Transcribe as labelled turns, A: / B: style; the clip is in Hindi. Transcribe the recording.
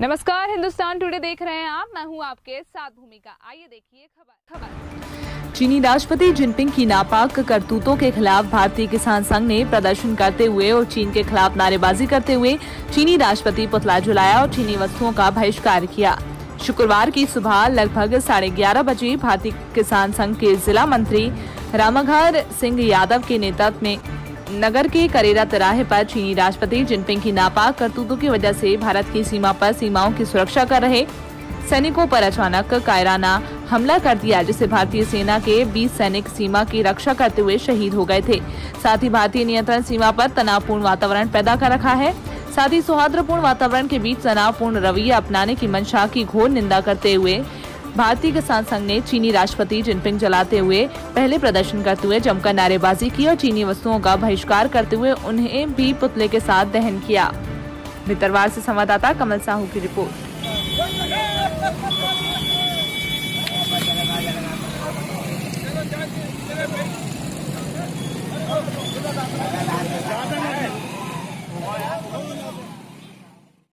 A: नमस्कार, हिंदुस्तान टुडे देख रहे हैं आप। मैं हूँ आपके साथ भूमिका। आइए देखिए खबर खबर।
B: चीनी राष्ट्रपति जिनपिंग की नापाक करतूतों के खिलाफ भारतीय किसान संघ ने प्रदर्शन करते हुए और चीन के खिलाफ नारेबाजी करते हुए चीनी राष्ट्रपति पुतला जुलाया और चीनी वस्तुओं का बहिष्कार किया। शुक्रवार की सुबह लगभग साढ़े ग्यारह बजे भारतीय किसान संघ के जिला मंत्री रामाघर सिंह यादव के नेतृत्व में नगर के करेरा तिराहे पर चीनी राष्ट्रपति जिनपिंग की नापाक करतूतों की वजह से भारत की सीमा पर सीमाओं की सुरक्षा कर रहे सैनिकों पर अचानक कायराना हमला कर दिया, जिससे भारतीय सेना के 20 सैनिक सीमा की रक्षा करते हुए शहीद हो गए थे। साथ ही भारतीय नियंत्रण सीमा पर तनावपूर्ण वातावरण पैदा कर रखा है। साथ ही सौहार्दपूर्ण वातावरण के बीच तनावपूर्ण रवैया अपनाने की मंशा की घोर निंदा करते हुए भारतीय किसान संघ ने चीनी राष्ट्रपति जिनपिंग जलाते हुए पहले प्रदर्शन करते हुए जमकर नारेबाजी की और चीनी वस्तुओं का बहिष्कार करते हुए उन्हें भी पुतले के साथ दहन किया। भितरवार से संवाददाता कमल साहू की रिपोर्ट।